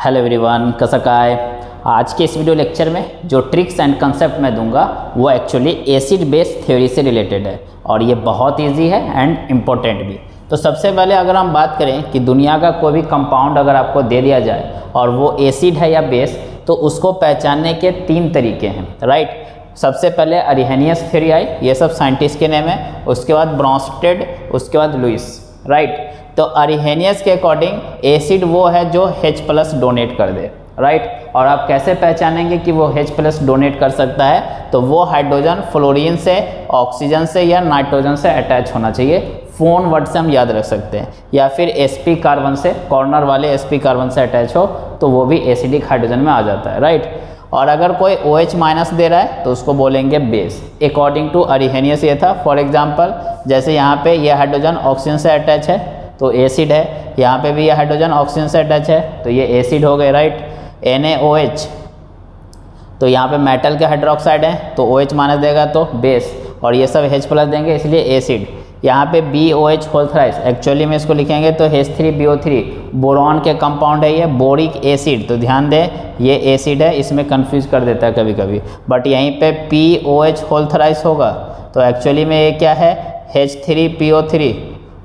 Hello everyone कसकाय आज के इस वीडियो लेक्चर में जो ट्रिक्स एंड कंसेप्ट मैं दूँगा, वो एक्चुअली एसिड बेस थ्योरी से रिलेटेड है और ये बहुत इजी है एंड इम्पोर्टेंट भी। तो सबसे पहले अगर हम बात करें कि दुनिया का कोई भी कंपाउंड अगर आपको दे दिया जाए और वो एसिड है या बेस तो उसको पहचानने के तीन तरीके हैं राइट सबसे पहले अरिहेनियस थ्योरी आई, ये सब साइंटिस्ट के नेम है, उसके बाद ब्रॉन्स्टेड उसके बाद लुइस राइट तो अरिहेनियस के अकॉर्डिंग एसिड वो है जो H प्लस डोनेट कर दे राइट और आप कैसे पहचानेंगे कि वो H प्लस डोनेट कर सकता है? तो वो हाइड्रोजन फ्लोरीन से ऑक्सीजन से या नाइट्रोजन से अटैच होना चाहिए। फ़ोन वर्ड से हम याद रख सकते हैं। या फिर sp कार्बन से कॉर्नर वाले sp कार्बन से अटैच हो तो वो भी एसिडिक हाइड्रोजन में आ जाता है राइट और अगर कोई ओ OH माइनस दे रहा है तो उसको बोलेंगे बेस अकॉर्डिंग टू अरिहेनियस ये था फॉर एग्जांपल जैसे यहाँ पे ये हाइड्रोजन ऑक्सीजन से अटैच है तो एसिड है. यहाँ पे भी ये हाइड्रोजन ऑक्सीजन से अटैच है तो ये एसिड हो गए राइट NaOH तो यहाँ पे मेटल के हाइड्रोक्साइड है तो ओ OH माइनस देगा तो बेस और ये सब एच प्लस देंगे, इसलिए एसिड यहाँ पे बी ओ एच होल्थराइस एक्चुअली में इसको लिखेंगे तो H three B O three boron के कंपाउंड है ये बोरिक एसिड तो ध्यान दें, ये एसिड है, इसमें कंफ्यूज कर देता है कभी कभी बट यहीं पे पी ओ एच होल्थराइस होगा. तो एक्चुअली में ये क्या है? H three P O three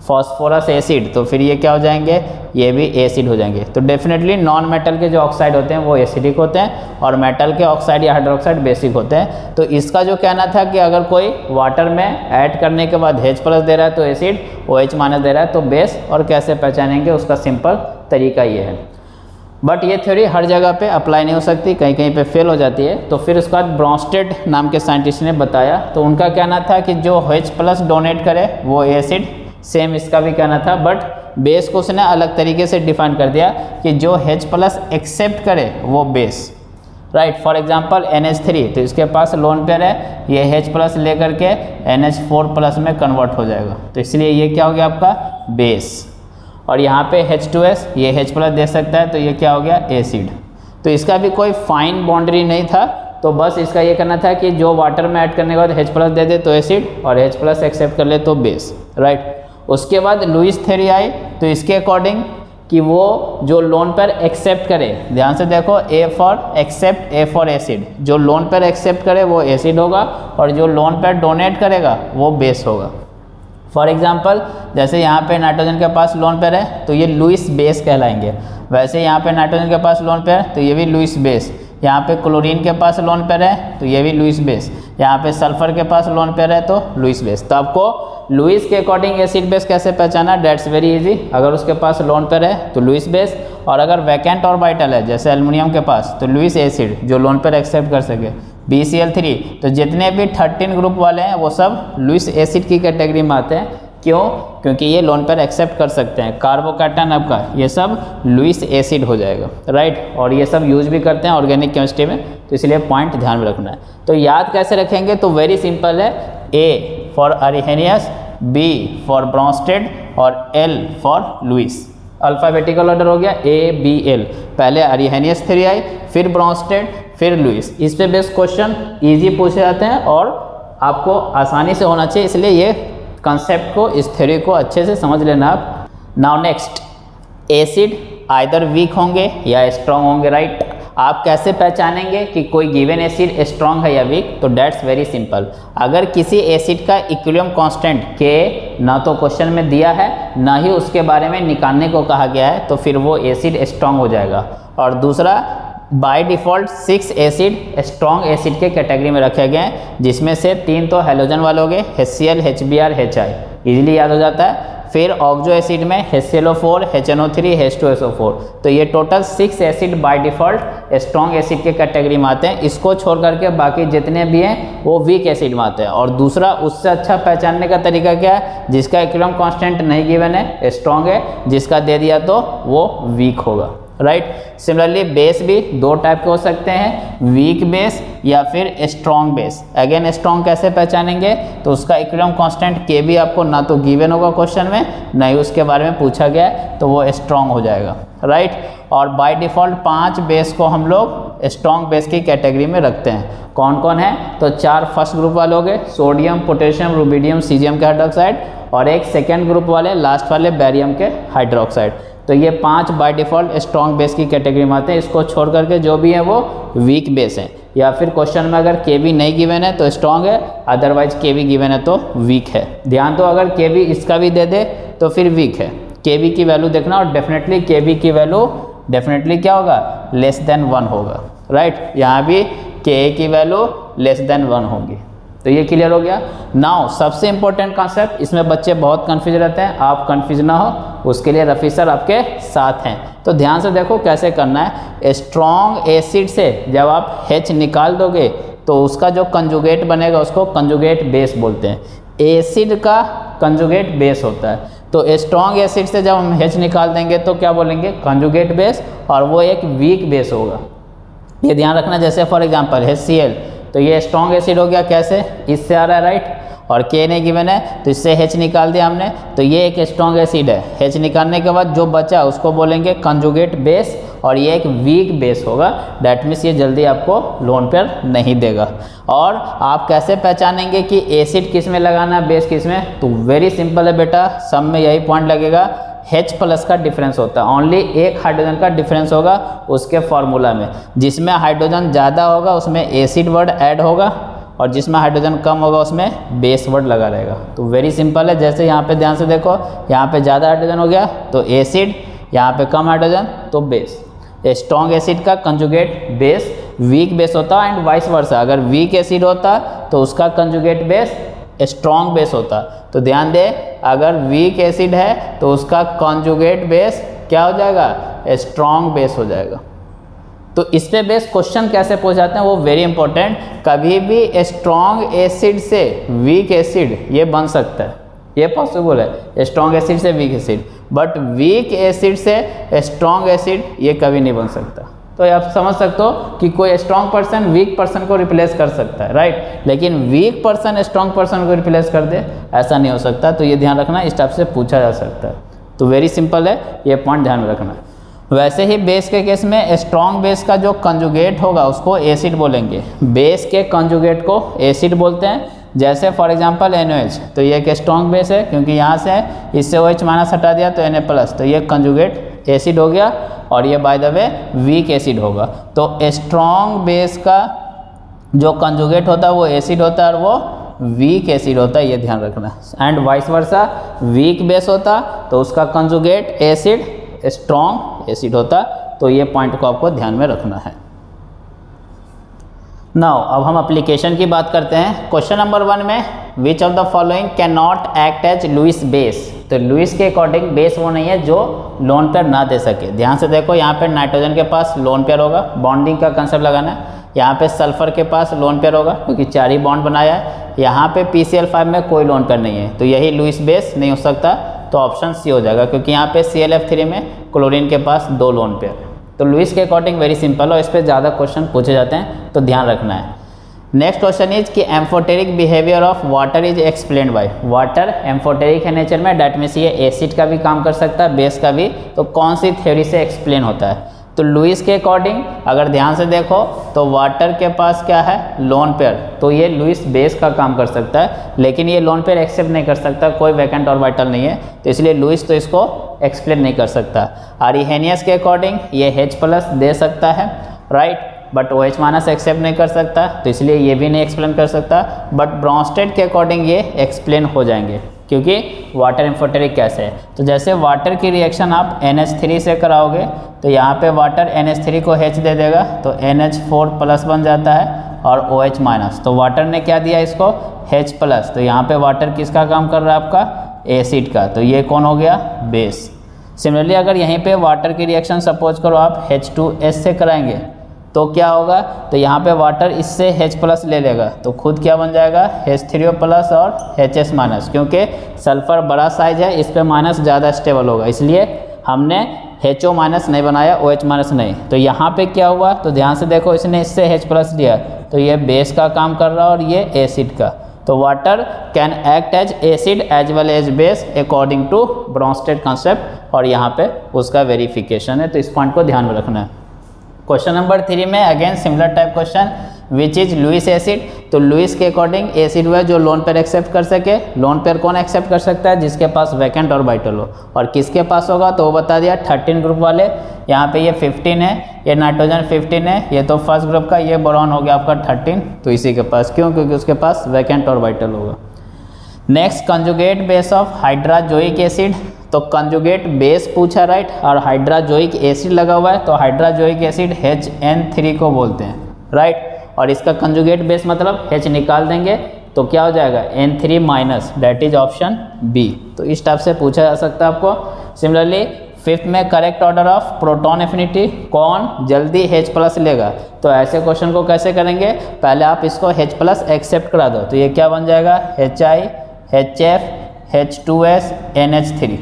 phosphorus acid तो फिर ये क्या हो जाएँगे? ये भी एसिड हो जाएँगे। तो डेफिनेटली नॉन मेटल के जो ऑक्साइड होते हैं, वो एसिडिक होते हैं और मेटल के ऑक्साइड या हाइड्रोक्साइड बेसिक होते हैं। तो इसका जो कहना था कि अगर कोई वाटर में ऐड करने के बाद हेच प्लस दे रहा है तो एसिड ओ एच माइनस दे रहा है तो बेस और कैसे पहचानेंगे? उसका सिंपल तरीका ये है। बट ये थ्योरी हर जगह पे अप्लाई नहीं हो सकती कहीं कहीं पे फेल हो जाती है। तो फिर उसके बाद ब्रॉन्स्टेड नाम के साइंटिस्ट ने बताया। तो उनका कहना था कि जो एच प्लस डोनेट करे, वो एसिड सेम इसका भी कहना था बट बेस को उसने अलग तरीके से डिफाइन कर दिया कि जो H प्लस एक्सेप्ट करे, वो base right for example NH3 तो इसके पास लोन पेयर है, ये H प्लस लेकर के NH4 प्लस में कन्वर्ट हो जाएगा. तो इसलिए ये क्या हो गया आपका? बेस और यहाँ पे H2S ये H प्लस दे सकता है तो ये क्या हो गया? एसिड तो इसका भी कोई फाइन बाउंड्री नहीं था तो बस इसका ये करना था कि जो वाटर में ऐड करने के बाद H प्लस दे दे तो एसिड और H प्लस एक्सेप्ट कर ले तो बेस राइट उसके बाद लुइस थेरी आई तो इसके अकॉर्डिंग कि वो जो लोन पर एक्सेप्ट करे, ध्यान से देखो A for accept A for acid जो लोन पर एक्सेप्ट करे, वो एसिड होगा, और जो लोन पर डोनेट करेगा, वो बेस होगा. फॉर एग्ज़ाम्पल जैसे यहाँ पे नाइट्रोजन के पास लोन पर है तो ये लुइस बेस कहलाएँगे. वैसे यहाँ पे नाइट्रोजन के पास लोन पर है तो ये भी लुइस बेस यहाँ पे क्लोरीन के पास लोन पर है तो ये भी लुइस बेस यहाँ पे सल्फ़र के पास लोन पेयर है तो लुइस बेस तो आपको लुइस के अकॉर्डिंग एसिड बेस कैसे पहचाना? डेट्स वेरी इजी अगर उसके पास लोन पेयर है तो लुइस बेस और अगर वैकेंट और वाइटल है, जैसे एलमिनियम के पास तो लुइस एसिड जो लोन पेयर एक्सेप्ट कर सके। बी सी एल थ्री तो जितने भी थर्टीन ग्रुप वाले हैं, वो सब लुइस एसिड की कैटेगरी में आते हैं। क्यों? क्योंकि ये लोन पर एक्सेप्ट कर सकते हैं। कार्बोकैटन आपका ये सब लुइस एसिड हो जाएगा। राइट और ये सब यूज़ भी करते हैं ऑर्गेनिक केमिस्ट्री में तो इसलिए पॉइंट ध्यान में रखना है। तो याद कैसे रखेंगे? तो वेरी सिंपल है। A for Arrhenius B for Bronsted और L for Lewis alphabetical order हो गया ए बी एल पहले अरिहेनियस थ्री आई, फिर ब्रॉन्स्टेड फिर लुइस इस पे बेस्ट क्वेश्चन इजी पूछे जाते हैं और आपको आसानी से होना चाहिए। इसलिए ये कंसेप्ट को, इस थ्योरी को अच्छे से समझ लेना आप। Now next acid either weak होंगे या स्ट्रॉन्ग होंगे राइट आप कैसे पहचानेंगे कि कोई गिवन एसिड स्ट्रॉन्ग है या वीक तो डेट्स वेरी सिंपल अगर किसी एसिड का इक्विलियम कांस्टेंट के ना तो क्वेश्चन में दिया है, ना ही उसके बारे में निकालने को कहा गया है तो फिर वो एसिड स्ट्रॉन्ग हो जाएगा। और दूसरा by default six acid strong acid के कैटेगरी में रखे गए हैं, जिसमें से तीन तो हेलोजन वाले हो गए H C L H B R H I easily याद हो जाता है। फिर ऑक्जो एसिड में H L O four H N O three H two S O four तो ये total six acid by default strong acid के category में आते हैं। इसको छोड़ करके बाकी जितने भी हैं, वो वीक एसिड में आते हैं। और दूसरा, उससे अच्छा पहचानने का तरीका क्या है? जिसका इक्विलिब्रियम कांस्टेंट नहीं गिवन है स्ट्रॉन्ग है, जिसका दे दिया तो वो वीक होगा। राइट? सिमिलरली बेस भी दो टाइप के हो सकते हैं वीक बेस या फिर स्ट्रॉन्ग बेस अगेन स्ट्रॉन्ग कैसे पहचानेंगे? तो उसका इक्विलिब्रियम कांस्टेंट के भी आपको ना तो गिवन होगा क्वेश्चन में, ना ही उसके बारे में पूछा गया है तो वो स्ट्रॉन्ग हो जाएगा. Right right? और बाय डिफ़ॉल्ट पाँच बेस को हम लोग स्ट्रॉन्ग बेस की कैटेगरी में रखते हैं. कौन कौन है? तो चार फ़र्स्ट ग्रुप वाले हो गए सोडियम पोटेशियम रूबीडियम सीजियम के हाइड्रोक्साइड और एक सेकेंड ग्रुप वाले लास्ट वाले बैरियम के हाइड्रोक्साइड तो ये पाँच बाय डिफ़ॉल्ट स्ट्रॉन्ग बेस की कैटेगरी में आते हैं। इसको छोड़ करके जो भी है वो वीक बेस है। या फिर क्वेश्चन में अगर के वी नहीं गिवन है तो स्ट्रॉन्ग है अदरवाइज़ के वी गिवन है तो वीक है। ध्यान दो, अगर के वी इसका भी दे दे तो फिर वीक है। के वी की वैल्यू देखना और डेफिनेटली के वी की वैल्यू डेफिनेटली क्या होगा? लेस देन वन होगा। राइट यहाँ भी के की वैल्यू लेस देन वन होगी। तो ये क्लियर हो गया। नाउ सबसे इंपॉर्टेंट कॉन्सेप्ट इसमें बच्चे बहुत कन्फ्यूज़ रहते हैं। आप कन्फ्यूज़ ना हो, उसके लिए रफ़ी सर आपके साथ हैं। तो ध्यान से देखो कैसे करना है। स्ट्रॉन्ग एसिड से जब आप हेच निकाल दोगे तो उसका जो कंजुगेट बनेगा, उसको कंजुगेट बेस बोलते हैं। एसिड का कंजुगेट बेस होता है। तो स्ट्रॉन्ग एसिड से जब हम हेच निकाल देंगे तो क्या बोलेंगे? कंजुगेट बेस और वो एक वीक बेस होगा। ये ध्यान रखना, जैसे for example H C L तो ये स्ट्रॉन्ग एसिड हो गया, कैसे? इससे आ रहा है राइट और के ने गिवन है तो इससे हेच निकाल दिया हमने। तो ये एक स्ट्रॉन्ग एसिड है। हेच निकालने के बाद जो बचा, उसको बोलेंगे कंजुगेट बेस और ये एक वीक बेस होगा। डैट मीन्स ये जल्दी आपको लोन पर नहीं देगा। और आप कैसे पहचानेंगे कि एसिड किसमें लगाना है बेस किसमें तो वेरी सिंपल है बेटा। सब में यही पॉइंट लगेगा। H प्लस का डिफरेंस होता है। ओनली एक हाइड्रोजन का डिफरेंस होगा उसके फॉर्मूला में। जिसमें हाइड्रोजन ज़्यादा होगा, उसमें एसिड वर्ड ऐड होगा और जिसमें हाइड्रोजन कम होगा, उसमें बेस वर्ड लगा रहेगा। तो वेरी सिंपल है। जैसे यहाँ पे ध्यान से देखो, यहाँ पे ज़्यादा हाइड्रोजन हो गया तो एसिड यहाँ पे कम हाइड्रोजन तो बेस स्ट्रॉन्ग एसिड का कंजुगेट बेस वीक बेस होता है एंड वाइस वर्सा अगर वीक एसिड होता तो उसका कंजुगेट बेस स्ट्रॉन्ग बेस होता। तो ध्यान दें, अगर वीक एसिड है तो उसका कॉन्जुगेट बेस क्या हो जाएगा? स्ट्रॉन्ग बेस हो जाएगा। तो इस पे बेस क्वेश्चन कैसे पूछ जाते हैं, वो वेरी इंपॉर्टेंट कभी भी स्ट्रॉन्ग एसिड से वीक एसिड ये बन सकता है। ये पॉसिबल है। स्ट्रॉन्ग एसिड से weak acid but weak acid से स्ट्रॉन्ग एसिड ये कभी नहीं बन सकता। तो आप समझ सकते हो कि कोई स्ट्रॉन्ग पर्सन वीक पर्सन को रिप्लेस कर सकता है राइट लेकिन वीक पर्सन स्ट्रॉन्ग पर्सन को रिप्लेस कर दे, ऐसा नहीं हो सकता। तो ये ध्यान रखना, इस टाइप से पूछा जा सकता है। तो वेरी सिंपल है, ये पॉइंट ध्यान में रखना। वैसे ही बेस के केस में स्ट्रॉन्ग बेस का जो कंजुगेट होगा, उसको एसिड बोलेंगे। बेस के कंजुगेट को एसिड बोलते हैं। जैसे फॉर एग्जांपल एन तो ये एक स्ट्रॉन्ग बेस है, क्योंकि यहाँ से इससे ओ एच माइनस हटा दिया तो एन प्लस तो ये कंजुगेट एसिड हो गया। और ये by the way weak acid होगा। तो स्ट्रॉन्ग बेस का जो कंजुगेट होता है, वो एसिड होता है और वो वीक एसिड होता है, ये ध्यान रखना। And vice versa weak base होता तो उसका कंजुगेट एसिड स्ट्रॉन्ग एसिड होता तो ये पॉइंट को आपको ध्यान में रखना है। नाउ अब हम अप्लीकेशन की बात करते हैं। क्वेश्चन नंबर वन में which of the following can not act as Lewis base तो लुइस के अकॉर्डिंग बेस वो नहीं है जो लोन पेयर ना दे सके। ध्यान से देखो, यहाँ पे नाइट्रोजन के पास लोन पेयर होगा, बॉन्डिंग का कंसेप्ट लगाना है। यहाँ पे सल्फ़र के पास लोन पेयर होगा, क्योंकि चार ही बॉन्ड बनाया है। यहाँ पे पी सी एल फाइव में कोई लोन पेयर नहीं है तो यही लुइस बेस नहीं हो सकता तो ऑप्शन सी हो जाएगा, क्योंकि यहाँ पे सी एल एफ़ थ्री में क्लोरीन के पास दो लोन पेयर। तो लुइस के अकॉर्डिंग वेरी सिंपल और इस पर ज़्यादा क्वेश्चन पूछे जाते हैं तो ध्यान रखना है। नेक्स्ट क्वेश्चन इज़ कि amphoteric behaviour of water is explain by water amphoteric है नेचर में डेट मीन्स ये एसिड का भी काम कर सकता है बेस का भी तो कौन सी थ्योरी से एक्सप्लेन होता है? तो लुइस के अकॉर्डिंग अगर ध्यान से देखो तो वाटर के पास क्या है? लोन पेयर तो ये लुइस बेस का काम कर सकता है, लेकिन ये लोन पेयर एक्सेप्ट नहीं कर सकता, कोई वैकेंट और वाइटल नहीं है तो इसलिए लुइस तो इसको एक्सप्लेन नहीं कर सकता। आरिहेनियस के अकॉर्डिंग ये एच प्लस दे सकता है right but O H minus accept नहीं कर सकता तो इसलिए ये भी नहीं एक्सप्लेन कर सकता। बट ब्रॉन्स्टेड के अकॉर्डिंग ये एक्सप्लेन हो जाएँगे, क्योंकि वाटर इन्फोटेरिक कैसे है? तो जैसे वाटर की रिएक्शन आप NH3 से कराओगे तो यहाँ पे वाटर NH3 को H दे देगा तो NH4 प्लस बन जाता है, और OH माइनस तो वाटर ने क्या दिया इसको? H प्लस तो यहाँ पे वाटर किसका काम कर रहा है आपका? एसिड का। तो ये कौन हो गया? बेस सिमिलरली अगर यहीं पे वाटर की रिएक्शन सपोज़ करो आप H2S से कराएँगे तो क्या होगा? तो यहाँ पे वाटर इससे H प्लस ले लेगा। तो खुद क्या बन जाएगा? एच थ्री प्लस और एच एस माइनस क्योंकि सल्फ़र बड़ा साइज़ है, इस पर माइनस ज़्यादा स्टेबल होगा। इसलिए हमने एच ओ माइनस नहीं बनाया ओ एच माइनस नहीं। तो यहाँ पे क्या हुआ? तो ध्यान से देखो, इसने इससे एच प्लस लिया तो ये बेस का काम कर रहा है और ये एसिड का। तो water can act as acid as well as base according to Bronsted concept और यहाँ पे उसका वेरिफिकेशन है। तो इस पॉइंट को ध्यान में रखना है। क्वेश्चन नंबर थ्री में again similar type question which is Lewis acid तो लुइस के अकॉर्डिंग एसिड वो है जो लोन पेयर एक्सेप्ट कर सके। लोन पेयर कौन एक्सेप्ट कर सकता है? जिसके पास वैकेंट और वाइटल हो। और किसके पास होगा? तो वो बता दिया थर्टीन ग्रुप वाले। यहाँ पे ये फिफ्टीन है, ये नाइट्रोजन फिफ्टीन है, ये तो फ़र्स्ट ग्रुप का, ये बोरॉन हो गया आपका थर्टीन तो इसी के पास क्यों? क्योंकि उसके पास वैकेंट और वाइटल होगा। Next conjugate base of hydrazoic acid तो कंजुगेट बेस पूछा राइट और हाइड्राजोइक एसिड लगा हुआ है तो hydrazoic acid H N three को बोलते हैं राइट और इसका कंजुगेट बेस मतलब एच निकाल देंगे तो क्या हो जाएगा? N three minus that is option B तो इस टाइप से पूछा जा सकता है आपको। सिमिलरली फिफ्थ में correct order of proton affinity कौन जल्दी H प्लस लेगा? तो ऐसे क्वेश्चन को कैसे करेंगे? पहले आप इसको H प्लस एक्सेप्ट करा दो तो ये क्या बन जाएगा? H I H F H two S N H three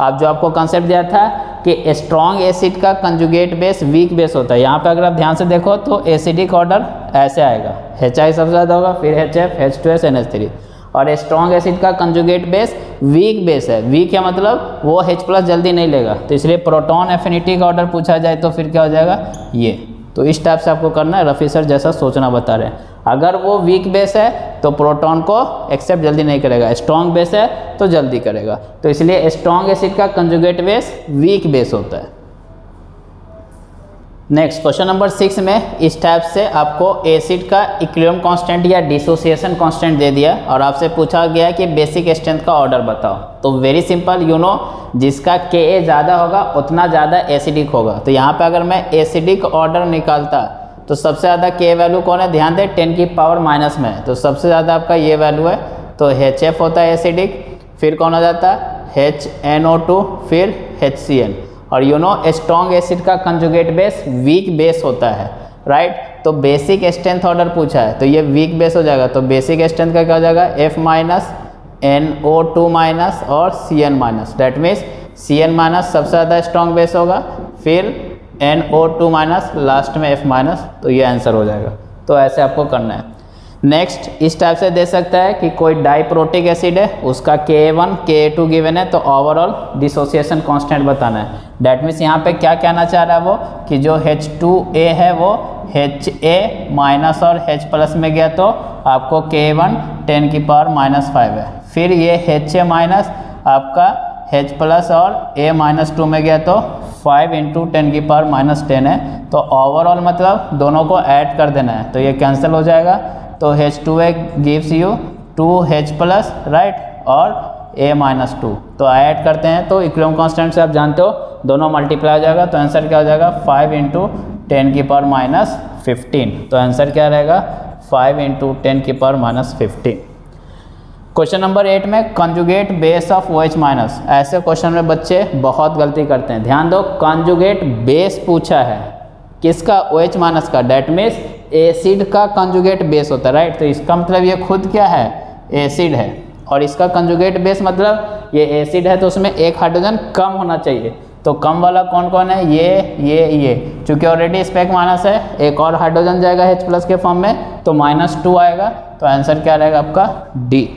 आप जो आपको कंसेप्ट दिया था कि स्ट्रॉन्ग एसिड का कंजुगेट बेस वीक बेस होता है। यहाँ पे अगर आप ध्यान से देखो तो एसिडिक ऑर्डर ऐसे आएगा। एच आई सबसे ज़्यादा होगा, फिर H F H two S N H three और स्ट्रॉन्ग एसिड का कंजुगेट बेस वीक बेस है। वीक है मतलब? वो H प्लस जल्दी नहीं लेगा। तो इसलिए प्रोटॉन एफिनिटी का ऑर्डर पूछा जाए तो फिर क्या हो जाएगा? ये। तो इस टाइप से आपको करना है। रफी सर जैसा सोचना बता रहे हैं। अगर वो वीक बेस है तो प्रोटॉन को एक्सेप्ट जल्दी नहीं करेगा। स्ट्रॉन्ग बेस है तो जल्दी करेगा। तो इसलिए स्ट्रॉन्ग एसिड का कंजुगेट बेस वीक बेस होता है। नेक्स्ट क्वेश्चन नंबर सिक्स में इस टाइप से आपको एसिड का इक्विलिब्रियम कांस्टेंट या डिसोसिएशन कांस्टेंट दे दिया और आपसे पूछा गया कि बेसिक स्ट्रेंथ का ऑर्डर बताओ। तो वेरी सिंपल यू नो जिसका के ए ज़्यादा होगा, उतना ज़्यादा एसिडिक होगा। तो यहाँ पे अगर मैं एसिडिक ऑर्डर निकालता तो सबसे ज़्यादा के वैल्यू कौन है? ध्यान दें टेन की पावर माइनस में। तो सबसे ज़्यादा आपका ये वैल्यू है तो एच होता है एसिडिक फिर कौन हो जाता? है एच फिर एच सी एन और यू नो स्ट्रॉन्ग एसिड का कंजुगेट बेस वीक बेस होता है राइट right? तो बेसिक स्ट्रेंथ ऑर्डर पूछा है तो ये वीक बेस हो जाएगा तो बेसिक स्ट्रेंथ का क्या हो जाएगा? F minus N O two minus और C N minus that means C N minus सबसे ज़्यादा स्ट्रॉन्ग बेस होगा, फिर N O two minus last में एफ़ माइनस तो ये आंसर हो जाएगा. तो ऐसे आपको करना है। नेक्स्ट इस टाइप से दे सकता है कि कोई डाइप्रोटिक एसिड है, उसका के ए वन के ए टू गिवन है तो ओवरऑल डिसोसिएशन कांस्टेंट बताना है। डैट मीन्स यहाँ पे क्या कहना चाह रहा है वो? कि जो एच टू ए है वो एच ए माइनस और एच प्लस में गया तो आपको के वन टेन की पावर माइनस फाइव है। फिर ये एच ए माइनस आपका एच प्लस और ए माइनस टू में गया तो फाइव इंटू टेन की पावर माइनस टेन है। तो ओवरऑल मतलब दोनों को ऐड कर देना है। तो ये कैंसिल हो जाएगा। तो H two A gives you two H plus right और ए माइनस टू तो ऐड करते हैं तो इक्वम कॉन्स्टेंट से आप जानते हो, दोनों मल्टीप्लाई हो जाएगा तो आंसर क्या हो जाएगा? फाइव इंटू टेन की पावर माइनस फिफ्टीन तो आंसर क्या रहेगा? फाइव इंटू टेन की power minus fifteen question number eight में conjugate base of O H minus ऐसे क्वेश्चन में बच्चे बहुत गलती करते हैं। ध्यान दो कंजुगेट बेस पूछा है। किसका? ओ एच माइनस का। डेट मीन्स एसिड का कंजुगेट बेस होता है राइट तो इसका मतलब ये खुद क्या है? एसिड है। और इसका कंजुगेट बेस मतलब ये एसिड है तो उसमें एक हाइड्रोजन कम होना चाहिए। तो कम वाला कौन कौन है? ये ये ये। चूँकि ऑलरेडी स्पेक माइनस है, एक और हाइड्रोजन जाएगा एच प्लस के फॉर्म में तो माइनस टू आएगा। तो आंसर क्या रहेगा आपका? D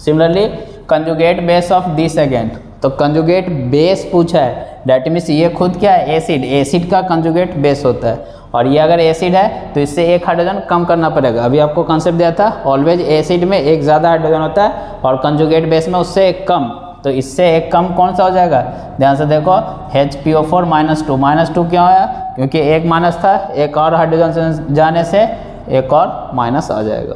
similarly conjugate base of this again तो कंजुगेट बेस पूछा है। डेट मीन्स ये खुद क्या है? एसिड एसिड का कंजुगेट बेस होता है। और ये अगर एसिड है तो इससे एक हाइड्रोजन कम करना पड़ेगा। अभी आपको कॉन्सेप्ट दिया था ऑलवेज एसिड में एक ज़्यादा हाइड्रोजन होता है और कंजुगेट बेस में उससे एक कम। तो इससे एक कम कौन सा हो जाएगा? ध्यान से देखो H P O four minus two minus two क्यों आया? क्योंकि एक माइनस था, एक और हाइड्रोजन जाने से एक और माइनस आ जाएगा।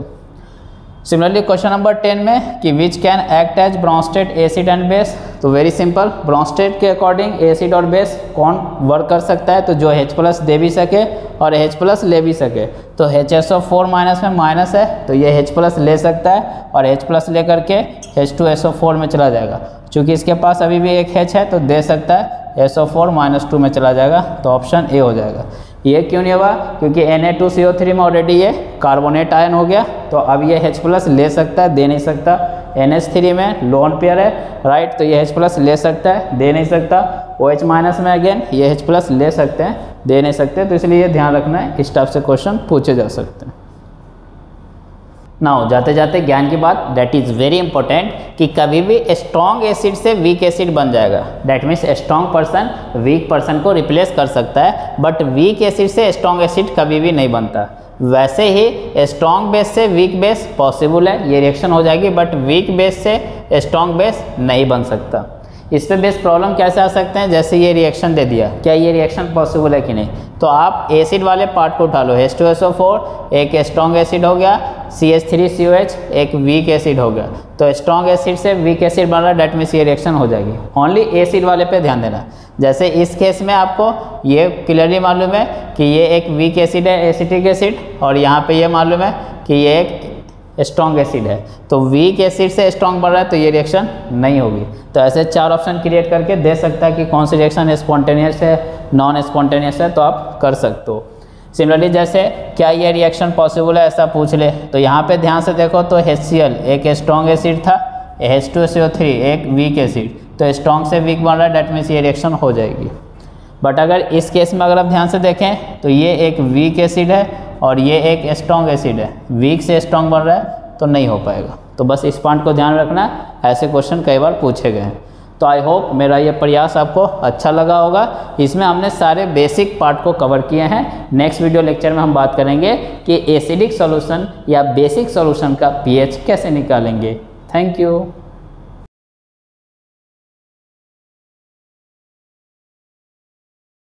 सिमिलरली क्वेश्चन नंबर टेन में कि which can act as Bronsted acid and base तो वेरी सिंपल ब्रॉन्स्टेट के अकॉर्डिंग एसिड और बेस कौन वर्क कर सकता है? तो जो H प्लस दे भी सके और H प्लस ले भी सके। तो H S O four minus में माइनस है तो ये H प्लस ले सकता है और H प्लस ले करके H two S O four में चला जाएगा। चूँकि इसके पास अभी भी एक H है तो दे सकता है S O four minus two में चला जाएगा तो ऑप्शन ए हो जाएगा। ये क्यों नहीं हुआ? क्योंकि Na2CO3 में ऑलरेडी ये कार्बोनेट आयन हो गया। तो अब ये H प्लस ले सकता है, दे नहीं सकता। NH3 में लोन पेयर है राइट तो ये H प्लस ले सकता है, दे नहीं सकता। OH माइनस में अगेन ये H प्लस ले सकते हैं, दे नहीं सकते। तो इसलिए ध्यान रखना है इस टाइप से क्वेश्चन पूछे जा सकते हैं। नाउ जाते जाते ज्ञान की बात दैट इज़ वेरी इंपॉर्टेंट कि कभी भी स्ट्रॉन्ग एसिड से वीक एसिड बन जाएगा। That means strong person weak person को रिप्लेस कर सकता है बट वीक एसिड से स्ट्रॉन्ग एसिड कभी भी नहीं बनता। वैसे ही स्ट्रॉन्ग बेस से वीक बेस पॉसिबल है, ये रिएक्शन हो जाएगी बट वीक बेस से स्ट्रॉन्ग बेस नहीं बन सकता। इस पर बेस प्रॉब्लम कैसे आ सकते हैं? जैसे ये रिएक्शन दे दिया। क्या ये रिएक्शन पॉसिबल है कि नहीं? तो आप एसिड वाले पार्ट को उठा लो। H two S O four एक स्ट्रॉन्ग एसिड हो गया। C H three C O H एक वीक एसिड हो गया। तो स्ट्रॉन्ग एसिड से वीक एसिड बन रहा डेट मीन्स ये रिएक्शन हो जाएगी। ओनली एसिड वाले पे ध्यान देना। जैसे इस केस में आपको ये क्लियरली मालूम है कि ये एक वीक एसिड है एसिटिक एसिड और यहाँ पे ये मालूम है कि ये एक स्ट्रॉन्ग एसिड है। तो वीक एसिड से स्ट्रॉन्ग बढ़ रहा है तो ये रिएक्शन नहीं होगी। तो ऐसे चार ऑप्शन क्रिएट करके दे सकता है कि कौन सी रिएक्शन स्पॉन्टेनियस है नॉन स्पॉन्टेनियस है तो आप कर सकते हो। सिमिलरली जैसे क्या ये रिएक्शन पॉसिबल है, ऐसा पूछ ले। तो यहाँ पे ध्यान से देखो तो एच एक स्ट्रॉन्ग एसिड था एच टू थ्री एक वीक एसिड तो स्ट्रॉन्ग से वीक बन रहा है डेट मीन्स ये रिएक्शन हो जाएगी। बट अगर इस केस में अगर आप ध्यान से देखें तो ये एक वीक एसिड है और ये एक स्ट्रॉन्ग एसिड है। वीक से स्ट्रॉन्ग बन रहा है तो नहीं हो पाएगा। तो बस इस पॉइंट को ध्यान रखना, ऐसे क्वेश्चन कई बार पूछे गए हैं। तो आई होप मेरा ये प्रयास आपको अच्छा लगा होगा। इसमें हमने सारे बेसिक पार्ट को कवर किए हैं। नेक्स्ट वीडियो लेक्चर में हम बात करेंगे कि एसिडिक सॉल्यूशन या बेसिक सॉल्यूशन का पीएच कैसे निकालेंगे। Thank you